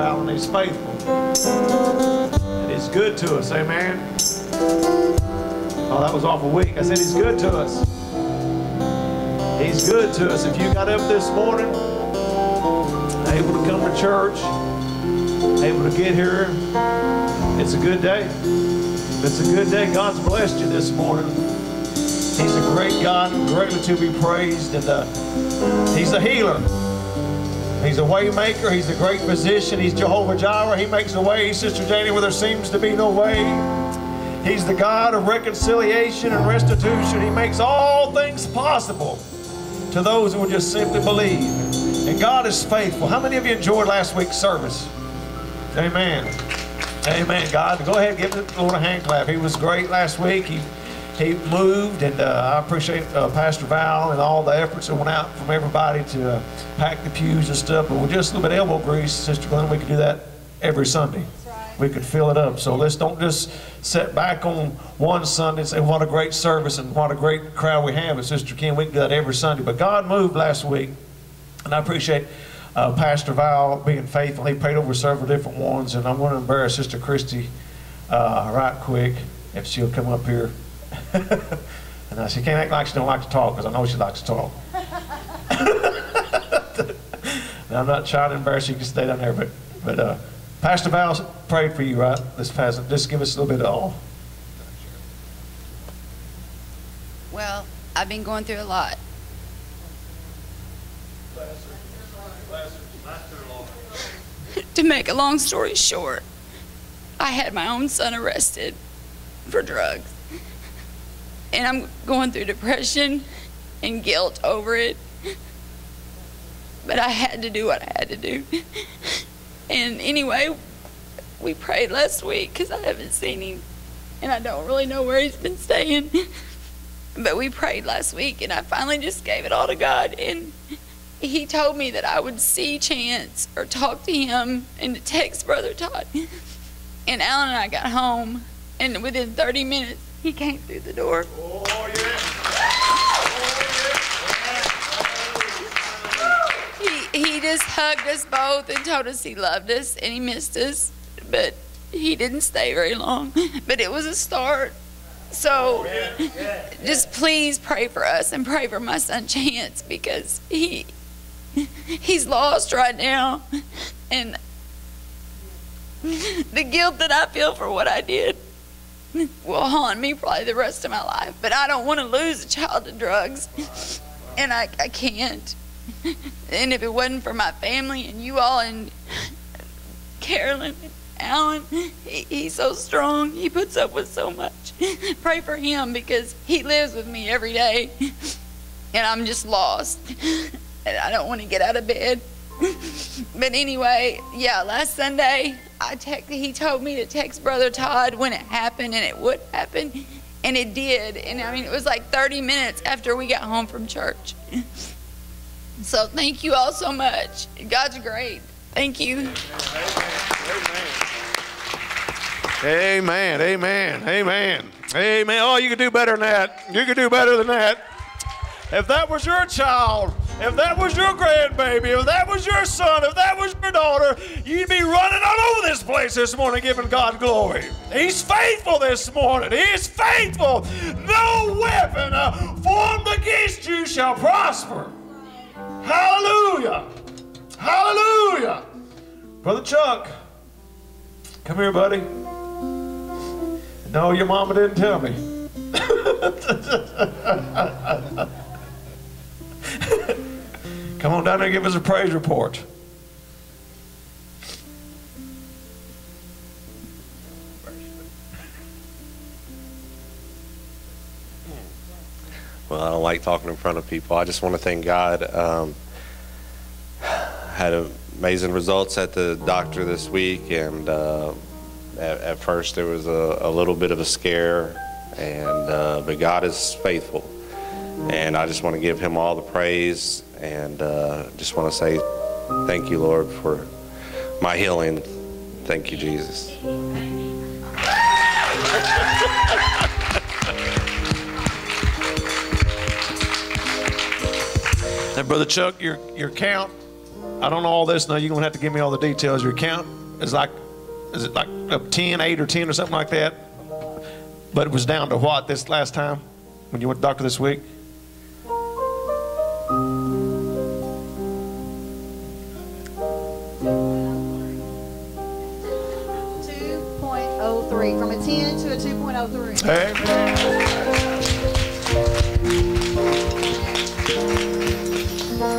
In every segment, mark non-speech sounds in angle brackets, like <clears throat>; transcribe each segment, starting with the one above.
And He's faithful. And He's good to us, amen. Oh, that was awful weak. I said He's good to us. He's good to us. If you got up this morning, able to come to church, able to get here, it's a good day. It's a good day. God's blessed you this morning. He's a great God greatly to be praised. And uh, He's a healer. He's a way maker. He's a great physician. He's Jehovah Jireh. He makes a way, Sister Janie, where there seems to be no way. He's the God of reconciliation and restitution. He makes all things possible to those who will just simply believe. And God is faithful. How many of you enjoyed last week's service? Amen. Amen. God, go ahead give the Lord a hand clap. He was great last week. He he moved, and uh, I appreciate uh, Pastor Val and all the efforts that went out from everybody to uh, pack the pews and stuff. But with just a little bit of elbow grease, Sister Glenn, we could do that every Sunday. right. We could fill it up. So let's don't just sit back on one Sunday and say, what a great service and what a great crowd we have. And Sister Ken, we can do that every Sunday. But God moved last week, and I appreciate uh, Pastor Val being faithful. He prayed over several different ones, and I'm going to embarrass Sister Christy uh, right quick if she'll come up here. <laughs> and I she can't act like she don't like to talk because I know she likes to talk. <laughs> now, I'm not trying to embarrass you. You can stay down there, but but uh, Pastor Val prayed for you, right? This past, just give us a little bit of all. Well, I've been going through a lot. to make a long story short, I had my own son arrested for drugs. And I'm going through depression and guilt over it. But I had to do what I had to do. And anyway, we prayed last week because I haven't seen him. And I don't really know where he's been staying. But we prayed last week, and I finally just gave it all to God. And he told me that I would see Chance or talk to him and to text Brother Todd. And Alan and I got home, and within 30 minutes, he came through the door. Oh, He, he just hugged us both and told us he loved us and he missed us. But he didn't stay very long. <laughs> But it was a start. So just please pray for us and pray for my son Chance because he <laughs> he's lost right now. <laughs> And the guilt that I feel for what I did will haunt me probably the rest of my life. But I don't want to lose a child to drugs. And I, I can't. And if it wasn't for my family and you all and Carolyn and Alan, he, he's so strong. He puts up with so much. Pray for him because he lives with me every day. And I'm just lost. And I don't want to get out of bed. But anyway, yeah, last Sunday, I text, he told me to text Brother Todd when it happened and it would happen. And it did. And I mean, it was like 30 minutes after we got home from church. So thank you all so much. God's great. Thank you. Amen, amen, amen, amen. Oh, you could do better than that. You could do better than that. If that was your child, if that was your grandbaby, if that was your son, if that was your daughter, you'd be running all over this place this morning giving God glory. He's faithful this morning. He's faithful. No weapon uh, formed against you shall prosper. Hallelujah. Hallelujah. Brother Chuck, come here, buddy. No, your mama didn't tell me. <laughs> Come on down there and give us a praise report. Well, I don't like talking in front of people. I just want to thank God. Um, had amazing results at the doctor this week, and uh, at, at first there was a, a little bit of a scare, and uh, but God is faithful, and I just want to give him all the praise and uh, just want to say thank you, Lord, for my healing. Thank you, Jesus. <laughs> And Brother Chuck, your, your count, I don't know all this now. You're going to have to give me all the details. Your count is like, is it like up 10, 8 or 10 or something like that? But it was down to what this last time when you went to doctor this week? another. Amen.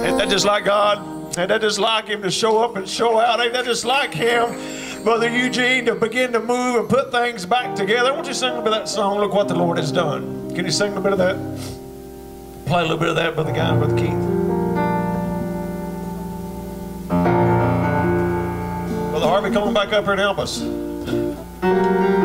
Ain't that just like God? Ain't that just like Him to show up and show out? Ain't that just like Him, Brother Eugene, to begin to move and put things back together? Won't you sing a little bit of that song? Look what the Lord has done. Can you sing a bit of that? Play a little bit of that, Brother Guy, Brother Keith. Brother Harvey, come on back up here and help us.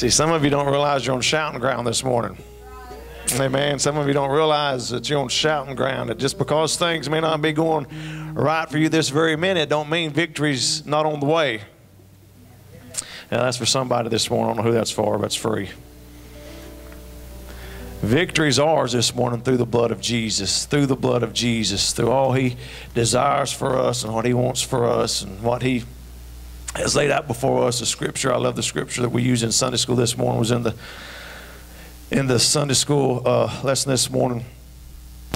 See, some of you don't realize you're on shouting ground this morning. Amen. Some of you don't realize that you're on shouting ground. That just because things may not be going right for you this very minute, don't mean victory's not on the way. Now, that's for somebody this morning. I don't know who that's for, but it's free. Victory's ours this morning through the blood of Jesus, through the blood of Jesus, through all He desires for us and what He wants for us and what He has laid out before us. The scripture, I love the scripture that we use in Sunday school this morning, was in the in the Sunday school uh, lesson this morning.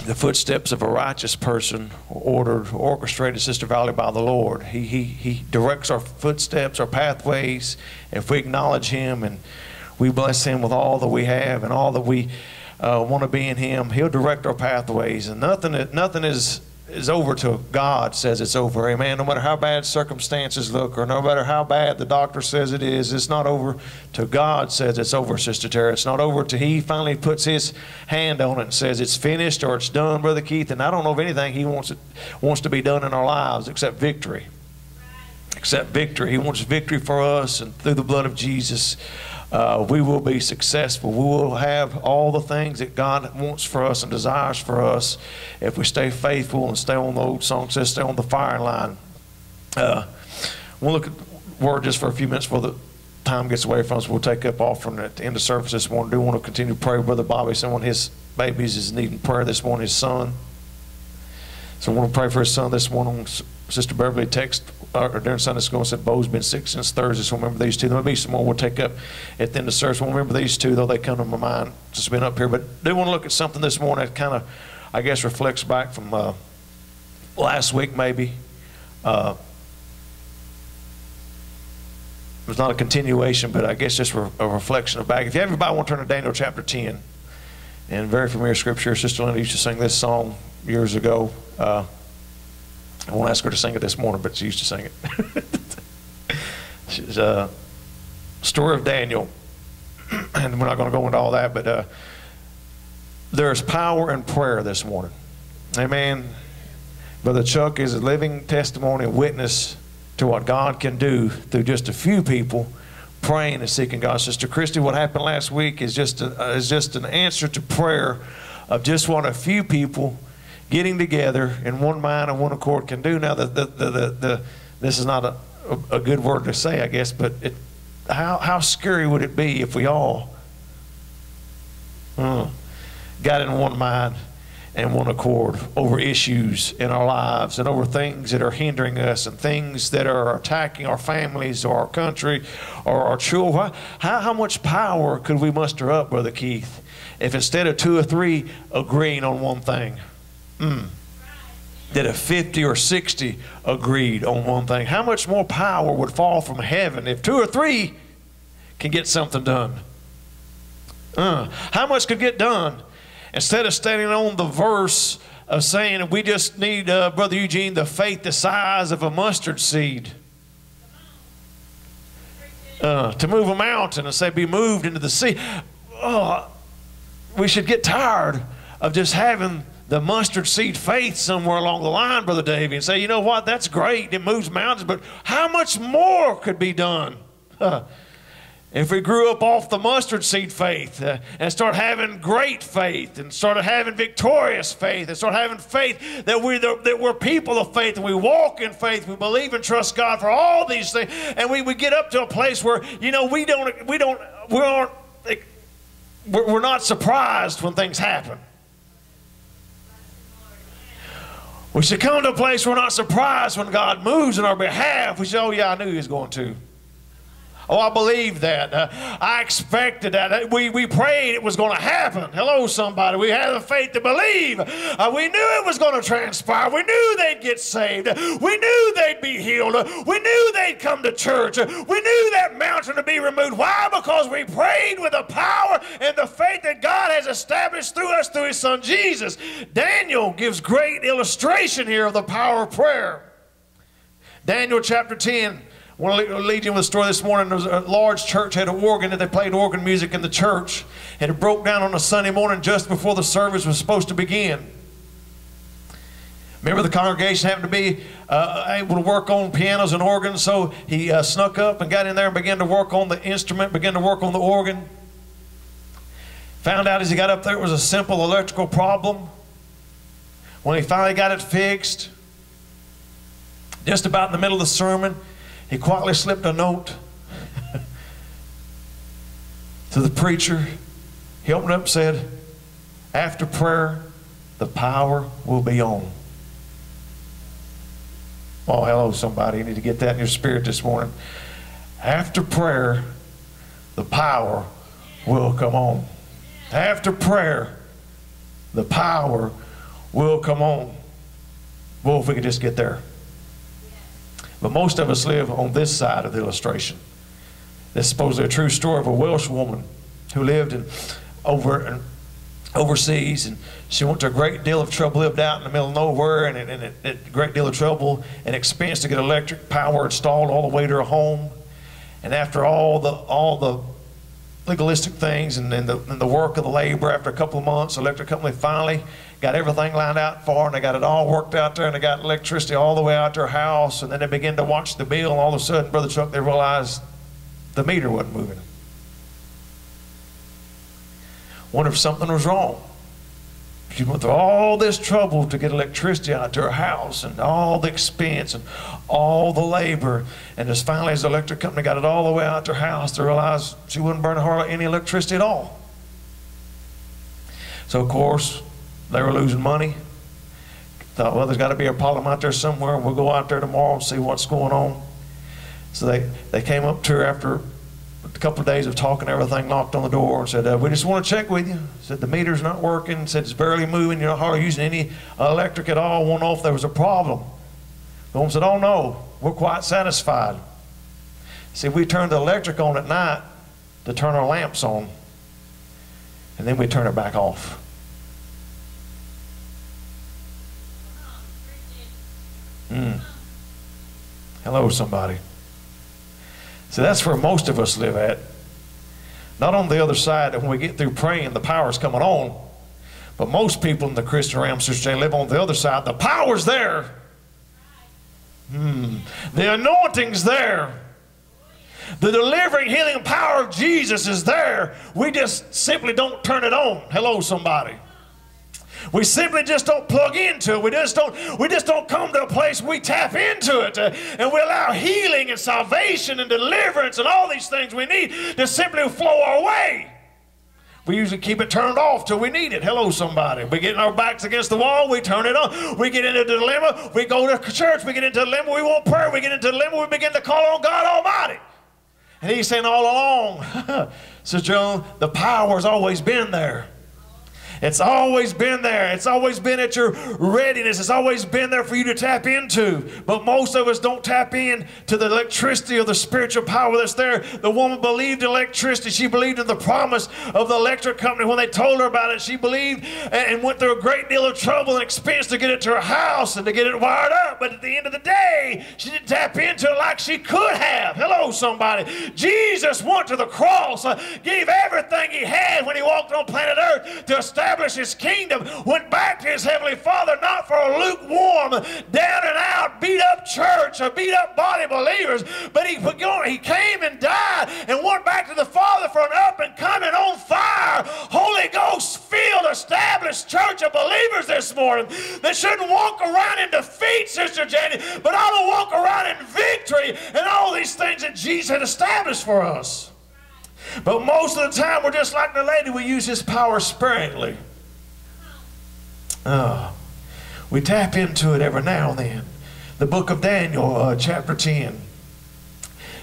The footsteps of a righteous person ordered, orchestrated, Sister Valley, by the Lord. He, he, he directs our footsteps, our pathways. If we acknowledge Him and we bless Him with all that we have and all that we uh, want to be in Him, He'll direct our pathways. And nothing, nothing is is over till God says it's over. Amen. No matter how bad circumstances look, or no matter how bad the doctor says it is, it's not over till God says it's over, Sister Tara. It's not over till He finally puts His hand on it and says it's finished or it's done, Brother Keith. And I don't know of anything He wants it, wants to be done in our lives except victory. Except victory. He wants victory for us, and through the blood of Jesus uh, we will be successful. We will have all the things that God wants for us and desires for us if we stay faithful and stay on the old song says, stay on the firing line. Uh, we'll look at word just for a few minutes before the time gets away from us. We'll take up offering at the end of service this morning. Do want to continue to pray Brother Bobby. Someone his babies is needing prayer this morning, his son. So I want to pray for his son this morning. Sister Beverly text or during Sunday school and said Bo's been sick since Thursday. So remember these two. There may be some more we'll take up at the end of the service. We'll remember these two, though they come to my mind just been up here. But do want to look at something this morning that kind of, I guess, reflects back from uh, last week maybe. Uh, it was not a continuation, but I guess just a reflection of back. If you have Bible, want to turn to Daniel chapter 10. And very familiar scripture. Sister Linda used to sing this song years ago. Uh, I won't ask her to sing it this morning, but she used to sing it. <laughs> She's a uh, story of Daniel, <clears throat> and we're not going to go into all that, but uh, there's power in prayer this morning. Amen. Brother Chuck is a living testimony, and witness to what God can do through just a few people praying and seeking God. Sister Christy, what happened last week is just a, is just an answer to prayer of just what a few people getting together in one mind and one accord can do. Now, the, the, the, the, the this is not a, a, good word to say, I guess, but it, how, how scary would it be if we all uh, got in one mind and one accord over issues in our lives and over things that are hindering us and things that are attacking our families or our country or our children. How, how much power could we muster up, Brother Keith, if instead of two or three agreeing on one thing? Mm. That if 50 or 60 agreed on one thing, how much more power would fall from heaven if two or three can get something done? Uh, how much could get done instead of standing on the verse of saying we just need, uh, Brother Eugene, the faith the size of a mustard seed? Uh, to move a mountain and say, be moved into the sea. Oh, we should get tired of just having the mustard seed faith somewhere along the line, Brother Davy, and say, you know what, that's great. It moves mountains, but how much more could be done? <laughs> if we grew up off the mustard seed faith uh, and start having great faith and started having victorious faith and start having faith that we're, the, that we're people of faith and we walk in faith, we believe and trust God for all these things, and we, we get up to a place where, you know, we don't, we don't, we aren't, we're not surprised when things happen. We should come to a place where we're not surprised when God moves in our behalf. We say, oh, yeah, I knew he was going to. Oh, I believe that. Uh, I expected that. Uh, we, we prayed it was going to happen. Hello, somebody. We had the faith to believe. Uh, we knew it was going to transpire. We knew they'd get saved. We knew they'd be healed. We knew they'd come to church. We knew that mountain to be removed. Why? Because we prayed with the power and the faith that God has established through us through his son Jesus. Daniel gives great illustration here of the power of prayer. Daniel chapter 10 Lead you with a story this morning. There was a large church had an organ that they played organ music in the church, and it broke down on a Sunday morning just before the service was supposed to begin. Remember, the congregation happened to be uh, able to work on pianos and organs, so he uh, snuck up and got in there and began to work on the instrument, began to work on the organ. Found out as he got up there it was a simple electrical problem. When he finally got it fixed, just about in the middle of the sermon, he quietly slipped a note <laughs> to the preacher. He opened up and said, After prayer, the power will be on. Oh, hello, somebody. You need to get that in your spirit this morning. After prayer, the power will come on. After prayer, the power will come on. Well, if we could just get there. But most of us live on this side of the illustration. This is supposedly a true story of a Welsh woman who lived in, over in, overseas, and she went to a great deal of trouble, lived out in the middle of nowhere, and, and, and a great deal of trouble and expense to get electric power installed all the way to her home. And after all the all the legalistic things and, and, the, and the work of the labor, after a couple of months, the electric company finally got everything lined out for and they got it all worked out there, and they got electricity all the way out to her house, and then they began to watch the bill, and all of a sudden, Brother Chuck, they realized the meter wasn't moving. Wonder if something was wrong. She went through all this trouble to get electricity out to her house and all the expense and all the labor. And as finally as the electric company got it all the way out to her house, they realized she wouldn't burn hardly any electricity at all. So of course, they were losing money. Thought, well, there's got to be a problem out there somewhere. We'll go out there tomorrow and see what's going on. So they, they came up to her after a couple of days of talking, everything knocked on the door and said, uh, We just want to check with you. Said, The meter's not working. Said, It's barely moving. You're not hardly using any electric at all. Know if there was a problem. The woman said, Oh, no. We're quite satisfied. See, we turn the electric on at night to turn our lamps on, and then we turn it back off. Mm. Hello, somebody. So that's where most of us live at. Not on the other side that when we get through praying, the power's coming on. But most people in the Christian realm, Sister live on the other side. The power's there. Hmm. The anointing's there. The delivering, healing power of Jesus is there. We just simply don't turn it on. Hello, somebody. We simply just don't plug into it. We just don't, we just don't come to a place we tap into it uh, and we allow healing and salvation and deliverance and all these things we need to simply flow our way. We usually keep it turned off till we need it. Hello, somebody. We get our backs against the wall, we turn it on. We get into a dilemma, we go to church, we get into a dilemma, we want prayer, we get into a dilemma, we begin to call on God Almighty. And He's saying all along, <laughs> Sister Joan, the power's always been there. It's always been there. It's always been at your readiness. It's always been there for you to tap into. But most of us don't tap in to the electricity or the spiritual power that's there. The woman believed electricity. She believed in the promise of the electric company. When they told her about it, she believed and went through a great deal of trouble and expense to get it to her house and to get it wired up. But at the end of the day, she didn't tap into it like she could have. Hello, somebody. Jesus went to the cross, uh, gave everything he had when he walked on planet Earth to establish establish his kingdom, went back to his heavenly Father, not for a lukewarm, down and out, beat up church, a beat up body believers, but he, he came and died and went back to the Father for an up and coming on fire, Holy Ghost filled, established church of believers this morning that shouldn't walk around in defeat, Sister Jenny, but ought to walk around in victory and all these things that Jesus had established for us. But most of the time, we're just like the lady, we use his power sparingly. Oh, we tap into it every now and then. The book of Daniel, uh, chapter 10.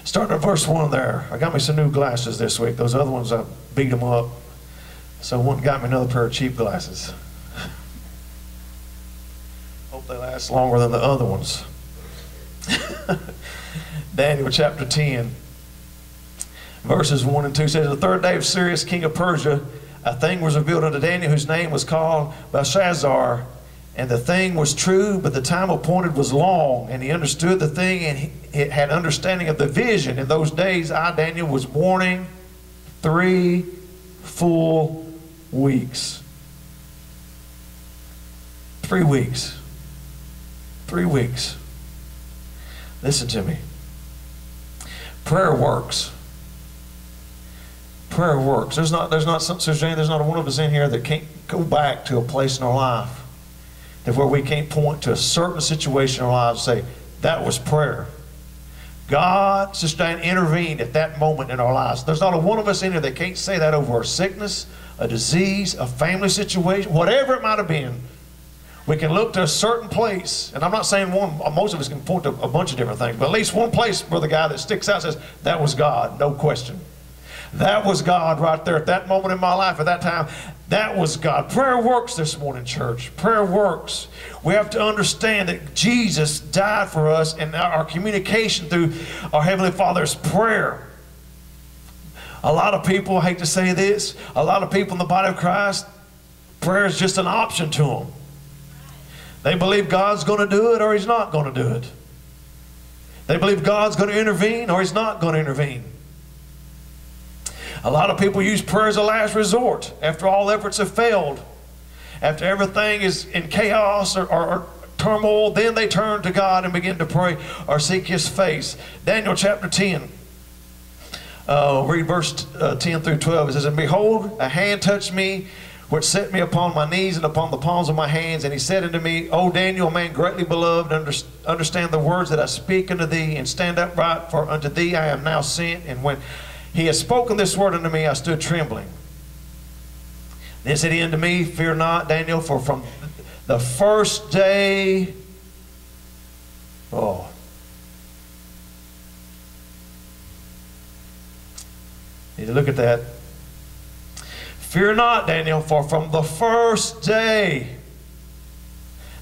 Starting at verse 1 there. I got me some new glasses this week. Those other ones, I beat them up. So one got me another pair of cheap glasses. <laughs> Hope they last longer than the other ones. <laughs> Daniel chapter 10 verses 1 and 2 says, The third day of Cyrus, king of Persia, a thing was revealed unto Daniel, whose name was called Belshazzar. And the thing was true, but the time appointed was long. And he understood the thing and he had understanding of the vision. In those days, I, Daniel, was mourning three full weeks. Three weeks. Three weeks. Listen to me. Prayer works. Prayer works. There's not, there's not, some- there's not a one of us in here that can't go back to a place in our life that where we can't point to a certain situation in our lives and say, that was prayer. God, Jane, intervened at that moment in our lives. There's not a one of us in here that can't say that over a sickness, a disease, a family situation, whatever it might have been. We can look to a certain place, and I'm not saying one, most of us can point to a bunch of different things, but at least one place where the guy that sticks out says, that was God, no question. That was God right there at that moment in my life, at that time. That was God. Prayer works this morning, church. Prayer works. We have to understand that Jesus died for us, and our communication through our Heavenly Father is prayer. A lot of people, I hate to say this, a lot of people in the body of Christ, prayer is just an option to them. They believe God's going to do it or He's not going to do it. They believe God's going to intervene or He's not going to intervene. A lot of people use prayer as a last resort after all efforts have failed. After everything is in chaos or, or, or turmoil, then they turn to God and begin to pray or seek His face. Daniel chapter 10. Uh, read verse uh, 10 through 12. It says, And behold, a hand touched me, which set me upon my knees and upon the palms of my hands. And he said unto me, O Daniel, man greatly beloved, under, understand the words that I speak unto thee, and stand upright, for unto thee I am now sent. And when he has spoken this word unto me, I stood trembling. Then said he unto me, Fear not, Daniel, for from the first day, oh, need to look at that. Fear not, Daniel, for from the first day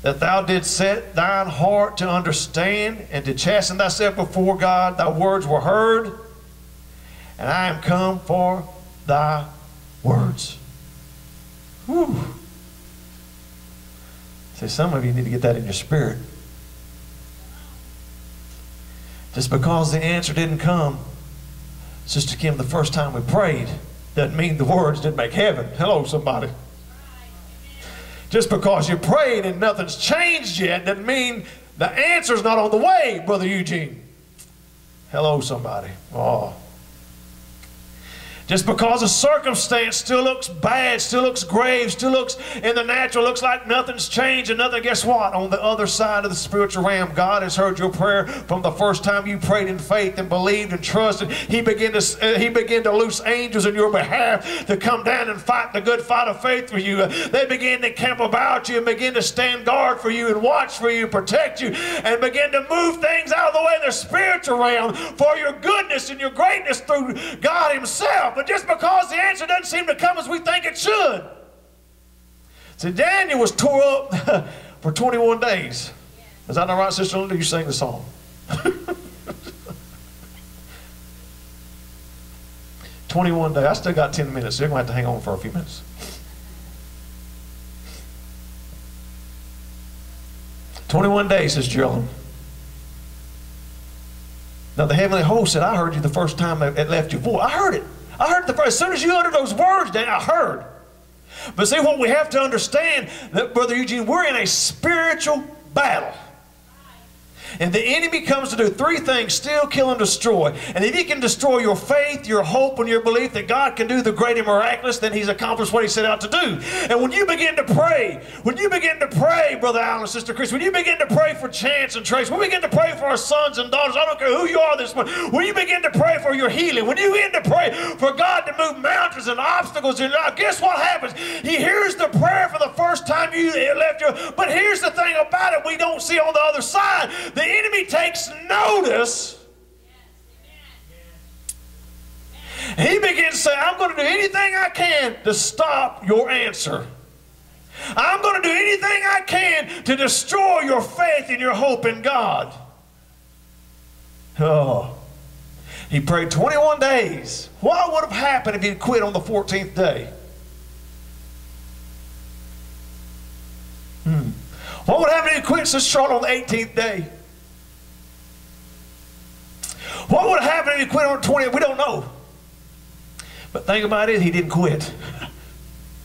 that thou didst set thine heart to understand and to chasten thyself before God, thy words were heard, and I am come for thy words. Whew. See, some of you need to get that in your spirit. Just because the answer didn't come, Sister Kim, the first time we prayed, doesn't mean the words didn't make heaven. Hello, somebody. Just because you prayed and nothing's changed yet doesn't mean the answer's not on the way, Brother Eugene. Hello, somebody. Oh. Just because a circumstance still looks bad, still looks grave, still looks in the natural, looks like nothing's changed and nothing, guess what? On the other side of the spiritual realm, God has heard your prayer from the first time you prayed in faith and believed and trusted. He began to, uh, he began to loose angels in your behalf to come down and fight the good fight of faith for you. Uh, They began to camp about you and begin to stand guard for you and watch for you, protect you, and begin to move things out of the way the spiritual realm for your goodness and your greatness through God Himself. But just because the answer doesn't seem to come as we think it should. So Daniel was tore up <laughs> for 21 days. Is that not right, Sister Linda? You sing the song. <laughs> Twenty-one days. I still got ten minutes. So you're gonna have to hang on for a few minutes. Twenty-one days, says Geraldine. Now the heavenly host said, "I heard you the first time it left your voice. I heard it. I heard the first. As soon as you uttered those words, Dan, I heard." But see, what we have to understand that, Brother Eugene, we're in a spiritual battle. And the enemy comes to do three things steal, kill, and destroy. And if he can destroy your faith, your hope, and your belief that God can do the great and miraculous, then he's accomplished what he set out to do. And when you begin to pray, when you begin to pray, Brother Allen, Sister Chris, when you begin to pray for Chance and Trace, when we begin to pray for our sons and daughters, I don't care who you are this morning, when you begin to pray for your healing, when you begin to pray for God to move mountains and obstacles in your life, guess what happens? He hears the prayer for the first time you left your. But here's the thing about it we don't see on the other side. The enemy takes notice. He begins to say, I'm going to do anything I can to stop your answer. I'm going to do anything I can to destroy your faith and your hope in God. Oh. He prayed 21 days. What would have happened if he had quit on the 14th day? Hmm. What would happen if he quit so short on the 18th day? What would have happened if he quit on the 20th? We don't know. But think about it, he didn't quit. <laughs>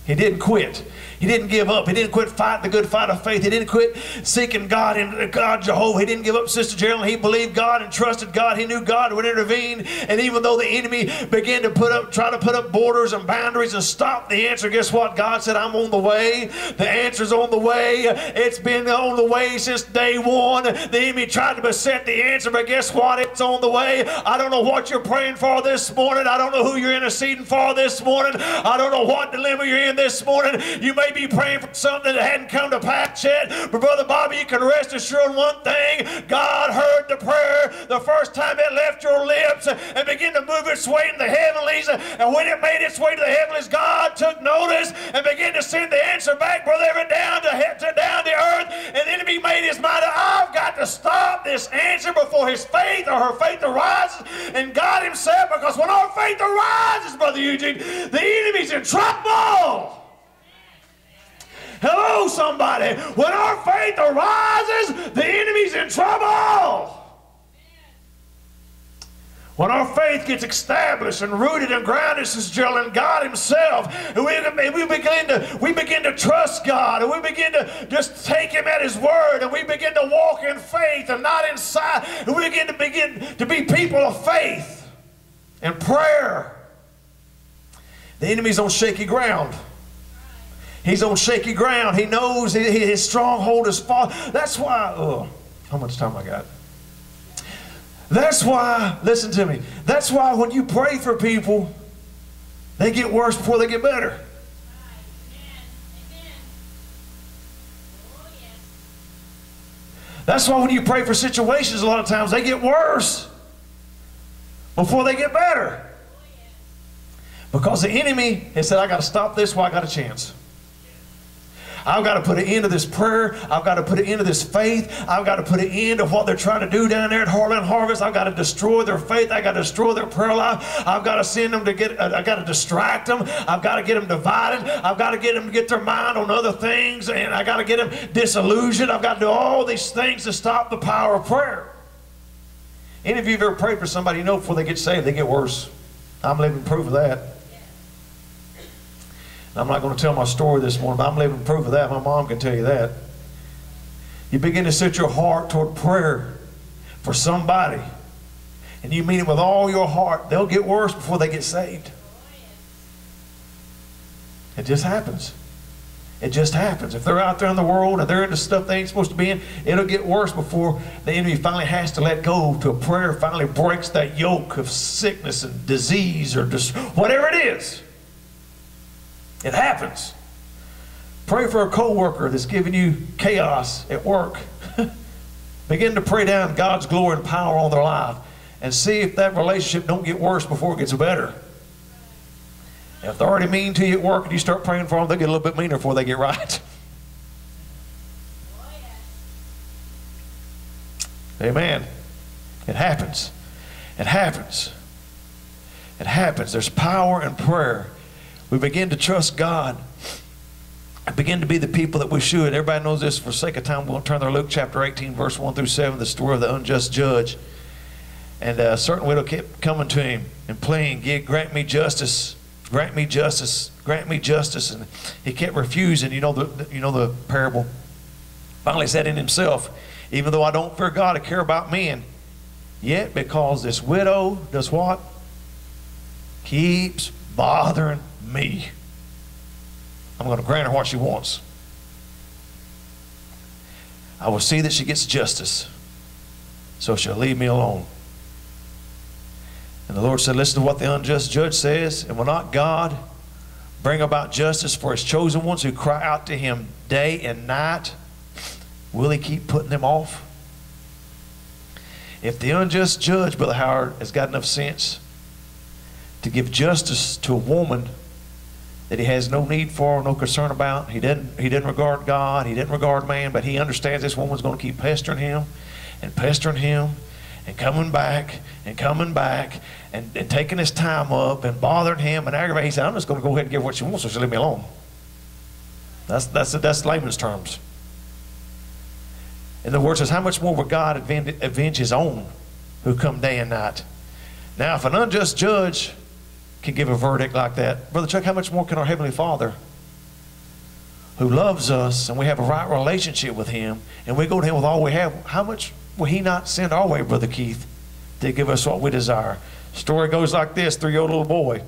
He didn't quit. He didn't give up. He didn't quit fighting the good fight of faith. He didn't quit seeking God and uh, God Jehovah. He didn't give up Sister Geraldine. He believed God and trusted God. He knew God would intervene. And even though the enemy began to put up, try to put up borders and boundaries and stop the answer, guess what? God said, I'm on the way. The answer's on the way. It's been on the way since day one. The enemy tried to beset the answer, but guess what? It's on the way. I don't know what you're praying for this morning. I don't know who you're interceding for this morning. I don't know what dilemma you're in this morning. You may be praying for something that hadn't come to pass yet, but Brother Bobby, you can rest assured on one thing. God heard the prayer the first time it left your lips and began to move its way in the heavenlies. And when it made its way to the heavenlies, God took notice and began to send the answer back, Brother Everett, down to, to down to earth. And the enemy made his mind I've got to stop this answer before his faith or her faith arises. And God himself, because when our faith arises, Brother Eugene, the enemy's in trouble. Hello, somebody. When our faith arises, the enemy's in trouble. When our faith gets established and rooted and grounded, Sister Gerald, in God Himself, and we, we, begin to, we begin to trust God, and we begin to just take Him at His word, and we begin to walk in faith and not in sight, and we begin to begin to be people of faith and prayer. The enemy's on shaky ground. He's on shaky ground. He knows his stronghold is far. That's why, oh, how much time I got? That's why, listen to me, that's why when you pray for people, they get worse before they get better. That's why when you pray for situations, a lot of times they get worse before they get better. Because the enemy has said, I got to stop this while I got a chance. I've got to put an end to this prayer. I've got to put an end to this faith. I've got to put an end to what they're trying to do down there at Heartland Harvest. I've got to destroy their faith. I've got to destroy their prayer life. I've got to send them to get, uh, I've got to distract them. I've got to get them divided. I've got to get them to get their mind on other things. And I've got to get them disillusioned. I've got to do all these things to stop the power of prayer. Any of you have ever prayed for somebody you know before they get saved, they get worse? I'm living proof of that. I'm not going to tell my story this morning, but I'm living proof of that. My mom can tell you that. You begin to set your heart toward prayer for somebody, and you mean it with all your heart, they'll get worse before they get saved. It just happens. It just happens. If they're out there in the world and they're into stuff they ain't supposed to be in, it'll get worse before the enemy finally has to let go to a prayer finally breaks that yoke of sickness and disease or just whatever it is. It happens. Pray for a coworker that's giving you chaos at work. <laughs> Begin to pray down God's glory and power on their life and see if that relationship don't get worse before it gets better. If they're already mean to you at work and you start praying for them, they'll get a little bit meaner before they get right. <laughs> Amen. It happens. It happens. It happens. There's power in prayer. We begin to trust God and begin to be the people that we should. Everybody knows this. For sake of time, we'll turn to Luke chapter 18, verse 1 through 7, the story of the unjust judge. And a certain widow kept coming to him and pleading, grant me justice, grant me justice, grant me justice. And he kept refusing. You know the, you know the parable. Finally said in himself, even though I don't fear God, I care about men. Yet because this widow does what? Keeps bothering me. I'm going to grant her what she wants. I will see that she gets justice, so she'll leave me alone. And the Lord said, Listen to what the unjust judge says, and will not God bring about justice for his chosen ones who cry out to him day and night? Will he keep putting them off? If the unjust judge, Brother Howard, has got enough sense to give justice to a woman that he has no need for, no concern about. He didn't, he didn't regard God, he didn't regard man, but he understands this woman's going to keep pestering him and pestering him and coming back and coming back and, and taking his time up and bothering him and aggravating. He said, I'm just going to go ahead and give her what she wants so she'll leave me alone. That's, that's, that's layman's terms. And the word says, How much more will God avenge, avenge his own who come day and night? Now, if an unjust judge can give a verdict like that. Brother Chuck, how much more can our Heavenly Father who loves us and we have a right relationship with him and we go to him with all we have, how much will he not send our way, Brother Keith, to give us what we desire? Story goes like this three year old little boy.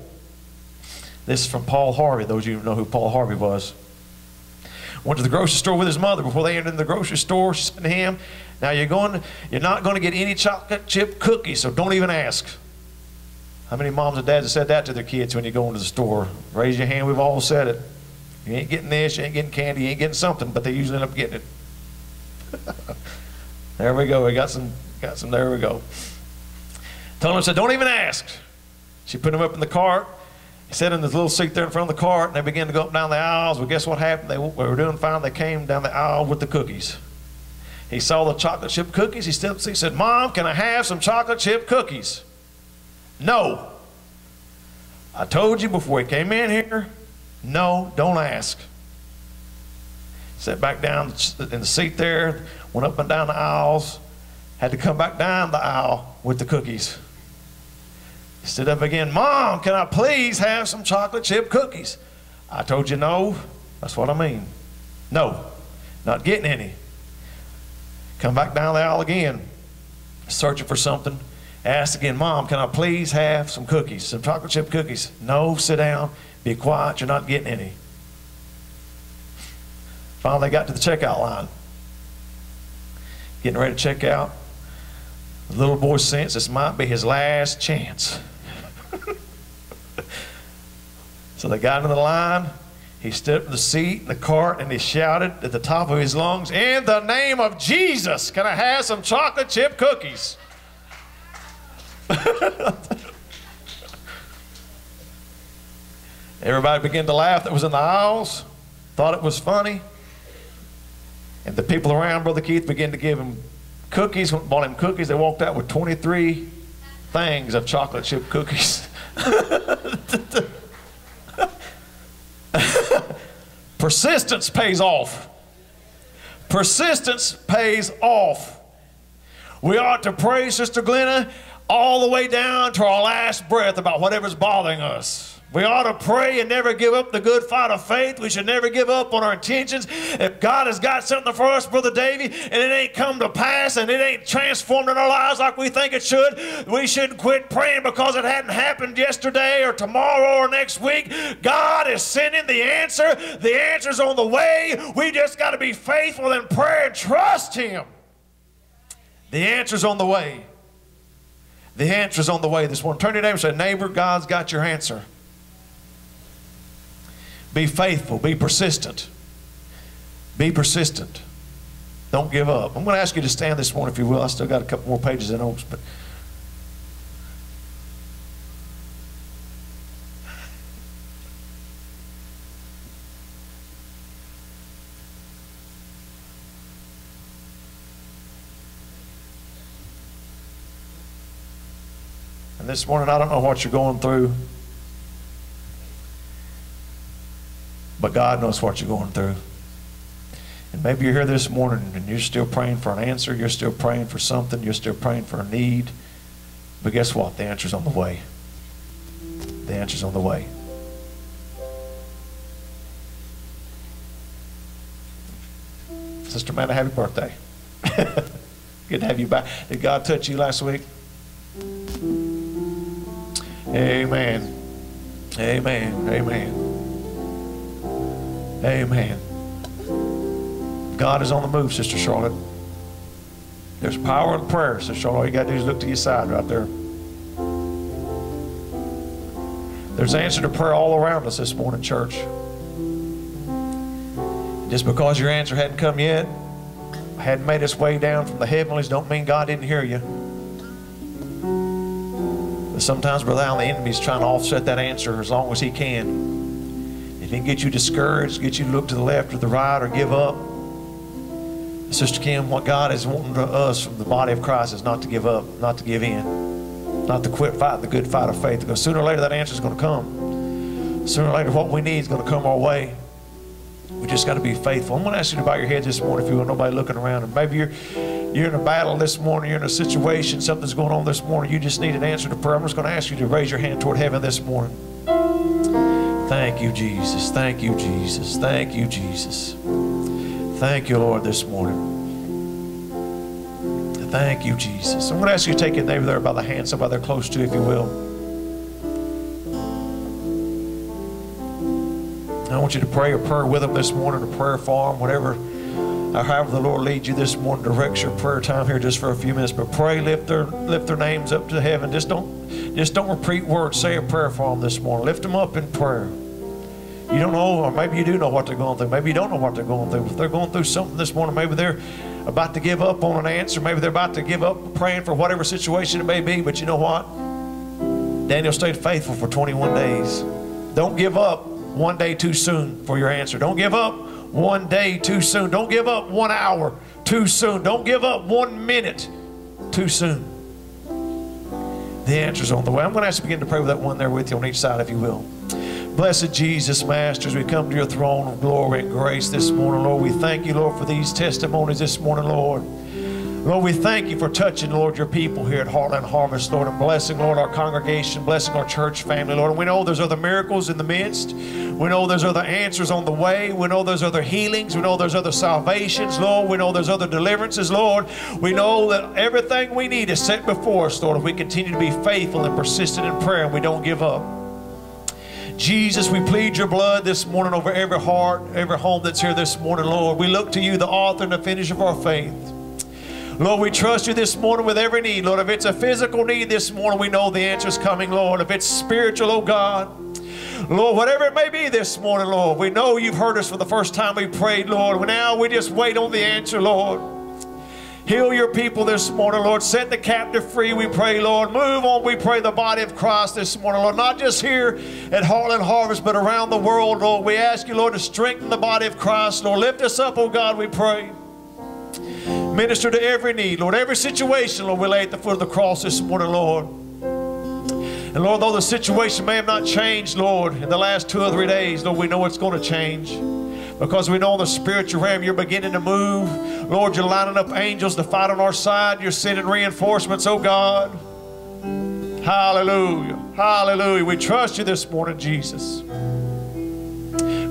This is from Paul Harvey, those of you who know who Paul Harvey was. Went to the grocery store with his mother. Before they entered the grocery store, she said to him, Now you're going you're not going to get any chocolate chip cookies, so don't even ask. How many moms and dads have said that to their kids when you go into the store? Raise your hand, we've all said it. You ain't getting this, you ain't getting candy, you ain't getting something, but they usually end up getting it. <laughs> there we go. We got some, got some. There we go. Told him, said, don't even ask. She put him up in the cart. He sat in this little seat there in front of the cart, and they began to go up and down the aisles. Well, guess what happened? They, were doing fine. They came down the aisle with the cookies. He saw the chocolate chip cookies. He stepped. He said, "Mom, can I have some chocolate chip cookies?" No. I told you before he came in here. No, don't ask. Sat back down in the seat there, went up and down the aisles, had to come back down the aisle with the cookies. Stood up again, Mom, can I please have some chocolate chip cookies? I told you no. That's what I mean. No, not getting any. Come back down the aisle again, searching for something. Asked again, Mom, can I please have some cookies, some chocolate chip cookies? No, sit down, be quiet, you're not getting any. Finally they got to the checkout line. Getting ready to check out. The little boy sensed this might be his last chance. <laughs> so they got into the line. He stood up in the seat in the cart and he shouted at the top of his lungs, In the name of Jesus, can I have some chocolate chip cookies? <laughs> Everybody began to laugh that was in the aisles, thought it was funny. And the people around Brother Keith began to give him cookies, bought him cookies. They walked out with 23 things of chocolate chip cookies. <laughs> Persistence pays off. Persistence pays off. We ought to pray, Sister Glenna, all the way down to our last breath about whatever's bothering us. We ought to pray and never give up the good fight of faith. We should never give up on our intentions. If God has got something for us, Brother Davy, and it ain't come to pass and it ain't transformed in our lives like we think it should, we shouldn't quit praying because it hadn't happened yesterday or tomorrow or next week. God is sending the answer. The answer's on the way. We just got to be faithful in prayer and trust Him. The answer's on the way. The answer's on the way this morning. Turn to your neighbor and say, Neighbor, God's got your answer. Be faithful. Be persistent. Be persistent. Don't give up. I'm going to ask you to stand this morning if you will. I still got a couple more pages in notes, but. This morning, I don't know what you're going through. But God knows what you're going through. And maybe you're here this morning and you're still praying for an answer, you're still praying for something, you're still praying for a need. But guess what? The answer's on the way. The answer's on the way. Sister Amanda, happy birthday. <laughs> Good to have you back. Did God touch you last week? Amen. Amen. Amen. Amen. God is on the move, Sister Charlotte. There's power in prayer, Sister Charlotte. All you got to do is look to your side right there. There's answer to prayer all around us this morning, church. Just because your answer hadn't come yet, hadn't made its way down from the heavenlies, don't mean God didn't hear you. Sometimes, Brother Allen, the enemy's trying to offset that answer as long as he can. It can get you discouraged, get you to look to the left or the right or give up. Sister Kim, what God is wanting to us from the body of Christ is not to give up, not to give in, not to quit fighting the good fight of faith. Because sooner or later that answer is going to come. Sooner or later what we need is going to come our way. We just got to be faithful. I'm going to ask you to bow your head this morning if you want nobody looking around. And maybe you're you're in a battle this morning, you're in a situation, something's going on this morning, you just need an answer to prayer. I'm just going to ask you to raise your hand toward heaven this morning. Thank you, Jesus. Thank you, Jesus. Thank you, Jesus. Thank you, Lord, this morning. Thank you, Jesus. I'm going to ask you to take your neighbor there by the hand, somebody they're close to, if you will. I want you to pray a prayer with them this morning, a prayer for them, whatever, uh, however the Lord leads you this morning, directs your prayer time here just for a few minutes. But pray, lift their lift their names up to heaven. Just don't just don't repeat words. Say a prayer for them this morning. Lift them up in prayer. You don't know, or maybe you do know what they're going through. Maybe you don't know what they're going through. If they're going through something this morning, maybe they're about to give up on an answer. Maybe they're about to give up praying for whatever situation it may be. But you know what? Daniel stayed faithful for 21 days. Don't give up one day too soon for your answer. Don't give up one day too soon. Don't give up one hour too soon. Don't give up one minute too soon. The answer's on the way. I'm going to ask you to begin to pray with that one there with you on each side, if you will. Blessed Jesus, Master, as we come to your throne of glory and grace this morning, Lord, we thank you, Lord, for these testimonies this morning, Lord. Lord, we thank you for touching, Lord, your people here at Heartland Harvest, Lord, and blessing, Lord, our congregation, blessing our church family, Lord. And we know there's other miracles in the midst. We know there's other answers on the way. We know there's other healings. We know there's other salvations, Lord. We know there's other deliverances, Lord. We know that everything we need is set before us, Lord, if we continue to be faithful and persistent in prayer and we don't give up. Jesus, we plead your blood this morning over every heart, every home that's here this morning, Lord. We look to you, the author and the finisher of our faith. Lord, we trust you this morning with every need. Lord, if it's a physical need this morning, we know the answer is coming, Lord. If it's spiritual, oh God. Lord, whatever it may be this morning, Lord, we know you've heard us for the first time we prayed, Lord. Now we just wait on the answer, Lord. Heal your people this morning, Lord. Set the captive free, we pray, Lord. Move on, we pray, the body of Christ this morning, Lord. Not just here at Heartland Harvest, but around the world, Lord. We ask you, Lord, to strengthen the body of Christ, Lord. Lift us up, oh God, we pray. Minister to every need, Lord. Every situation, Lord, we lay at the foot of the cross this morning, Lord. And Lord, though the situation may have not changed, Lord, in the last two or three days, Lord, we know it's going to change. Because we know in the spiritual realm you're beginning to move. Lord, you're lining up angels to fight on our side. You're sending reinforcements, oh God. Hallelujah. Hallelujah. We trust you this morning, Jesus.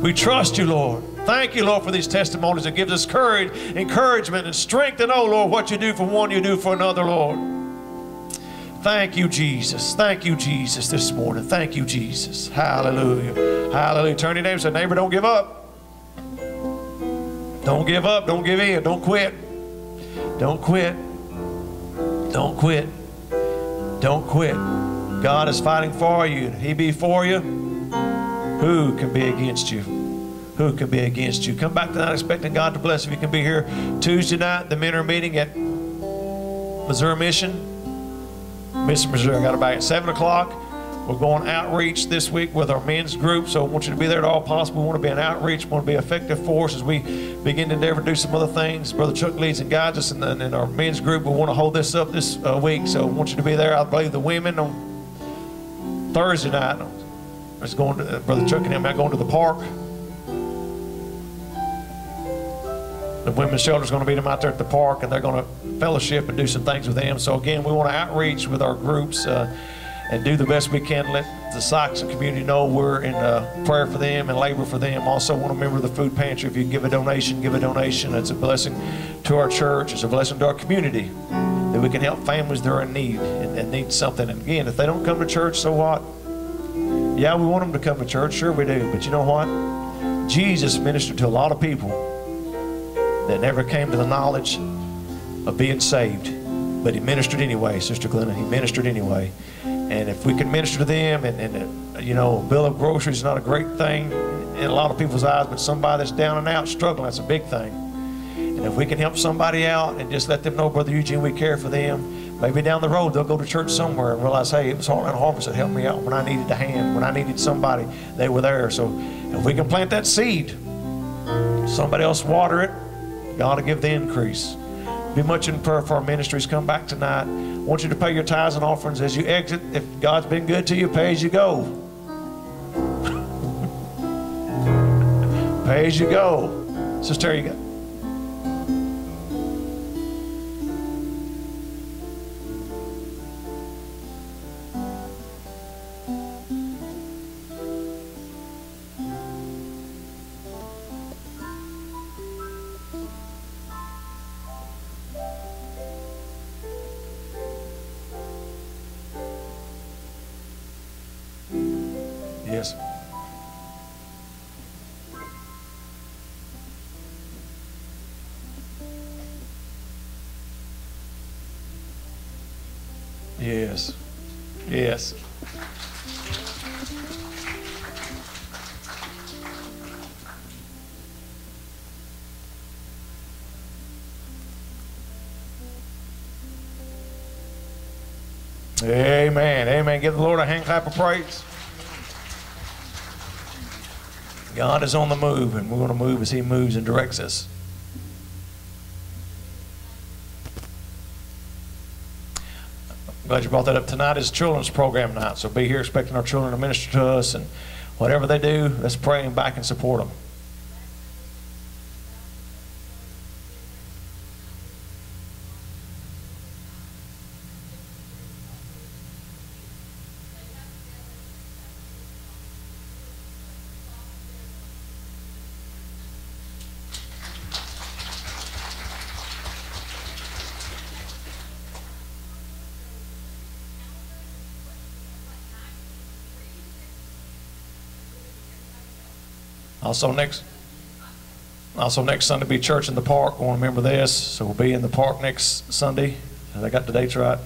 We trust you, Lord. Thank you, Lord, for these testimonies that gives us courage, encouragement, and strength to know, Lord, what you do for one, you do for another, Lord. Thank you, Jesus. Thank you, Jesus, this morning. Thank you, Jesus. Hallelujah. Hallelujah. Turn your neighbor and say, neighbor, don't give up. Don't give up. Don't give in. Don't quit. Don't quit. Don't quit. Don't quit. God is fighting for you. He be for you. Who can be against you? Who can be against you? Come back tonight expecting God to bless. If you can be here Tuesday night, the men are meeting at Missouri Mission. Mission Missouri got it back at 7 o'clock. We're going outreach this week with our men's group, so I want you to be there at all possible. We want to be an outreach, we want to be effective force as we begin to endeavor to do some other things. Brother Chuck leads and guides us in, the, in our men's group. We want to hold this up this uh, week, so I want you to be there. I believe the women on Thursday night, is going to, uh, Brother Chuck and him are going to the park. The women's shelter is going to meet them out there at the park, and they're going to fellowship and do some things with them. So again, we want to outreach with our groups. Uh, and do the best we can. Let the Sikeston community know we're in uh, prayer for them and labor for them. Also, want to remember the food pantry. If you give a donation, give a donation. It's a blessing to our church. It's a blessing to our community that we can help families that are in need and, and need something. And again, if they don't come to church, so what? Yeah, we want them to come to church. Sure, we do. But you know what? Jesus ministered to a lot of people that never came to the knowledge of being saved. But he ministered anyway, Sister Glenna. He ministered anyway. And if we can minister to them, and, and uh, you know, a bill of groceries is not a great thing in a lot of people's eyes, but somebody that's down and out struggling, that's a big thing. And if we can help somebody out and just let them know, Brother Eugene, we care for them, maybe down the road they'll go to church somewhere and realize, hey, it was Heartland Harvest that helped me out when I needed a hand, when I needed somebody, they were there. So if we can plant that seed, somebody else water it, God will give the increase. Be much in prayer for our ministries. Come back tonight. I want you to pay your tithes and offerings as you exit. If God's been good to you, pay as you go. <laughs> pay as you go. Sister, you got. Clap of praise. God is on the move, and we're going to move as He moves and directs us. Glad you brought that up. Tonight is children's program night, so be here expecting our children to minister to us, and whatever they do, let's pray and back and support them. Also next, also next Sunday be church in the park. I want to remember this. So we'll be in the park next Sunday. Have I got the dates right?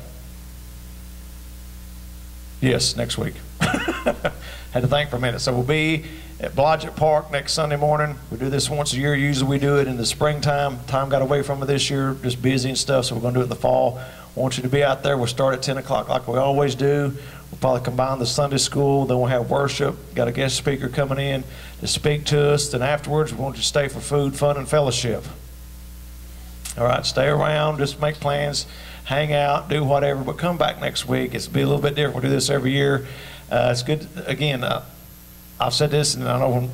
Yes, next week. <laughs> Had to think for a minute. So we'll be at Blodgett Park next Sunday morning. We do this once a year. Usually we do it in the springtime. Time got away from it this year, just busy and stuff. So we're going to do it in the fall. I want you to be out there. We'll start at 10 o'clock like we always do. We'll probably combine the Sunday school. Then we'll have worship. Got a guest speaker coming in to speak to us. Then afterwards, we want you to stay for food, fun, and fellowship. All right, stay around, just make plans, hang out, do whatever, but come back next week. It's be a little bit different. We'll do this every year. Uh, it's good. Again, uh, I've said this, and I know when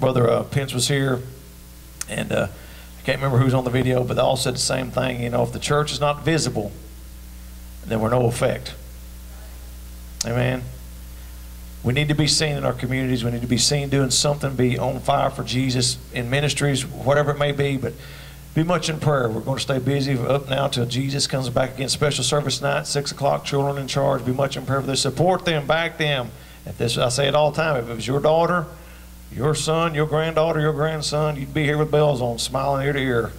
Brother uh, Pence was here, and uh, I can't remember who's on the video, but they all said the same thing. You know, if the church is not visible, then we're no effect. Amen. We need to be seen in our communities. We need to be seen doing something, be on fire for Jesus in ministries, whatever it may be. But be much in prayer. We're going to stay busy up now till Jesus comes back again. Special service night, six o'clock. Children in charge. Be much in prayer for this. Support them, back them. If this, I say it all the time. If it was your daughter, your son, your granddaughter, your grandson, you'd be here with bells on, smiling ear to ear.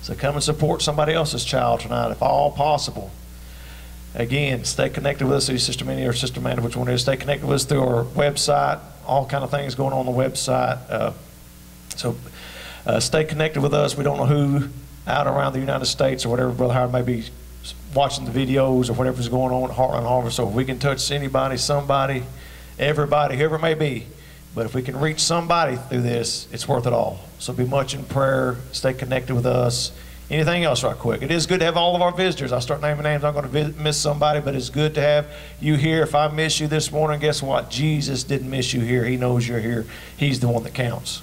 So come and support somebody else's child tonight, if all possible. Again, stay connected with us, through Sister Minnie or Sister Amanda, which one is. Stay connected with us through our website. All kind of things going on on the website. Uh, so uh, stay connected with us. We don't know who out around the United States or whatever, Brother Howard may be watching the videos or whatever's going on at Heartland Harvest. So if we can touch anybody, somebody, everybody, whoever it may be, but if we can reach somebody through this, it's worth it all. So be much in prayer. Stay connected with us. Anything else, right quick? It is good to have all of our visitors. I start naming names. I'm going to miss somebody, but it's good to have you here. If I miss you this morning, guess what? Jesus didn't miss you here. He knows you're here. He's the one that counts.